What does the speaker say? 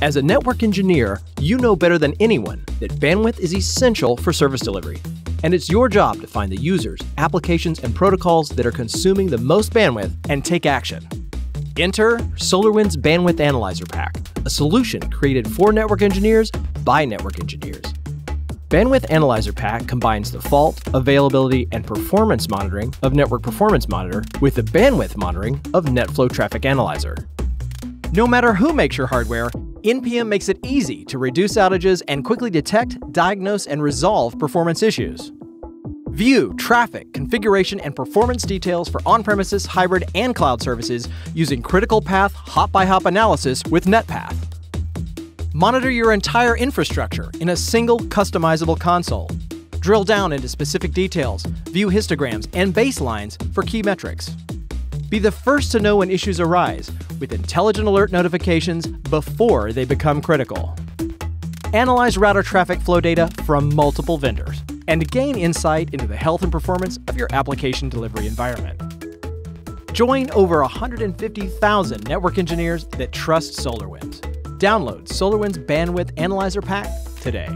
As a network engineer, you know better than anyone that bandwidth is essential for service delivery. And it's your job to find the users, applications, and protocols that are consuming the most bandwidth and take action. Enter SolarWinds Bandwidth Analyzer Pack, a solution created for network engineers by network engineers. Bandwidth Analyzer Pack combines the fault, availability, and performance monitoring of Network Performance Monitor with the bandwidth monitoring of NetFlow Traffic Analyzer. No matter who makes your hardware, NPM makes it easy to reduce outages and quickly detect, diagnose, and resolve performance issues. View traffic, configuration, and performance details for on-premises, hybrid, and cloud services using critical path hop-by-hop analysis with NetPath. Monitor your entire infrastructure in a single customizable console. Drill down into specific details, view histograms and baselines for key metrics. Be the first to know when issues arise with intelligent alert notifications before they become critical. Analyze router traffic flow data from multiple vendors and gain insight into the health and performance of your application delivery environment. Join over 150,000 network engineers that trust SolarWinds. Download SolarWinds Bandwidth Analyzer Pack today.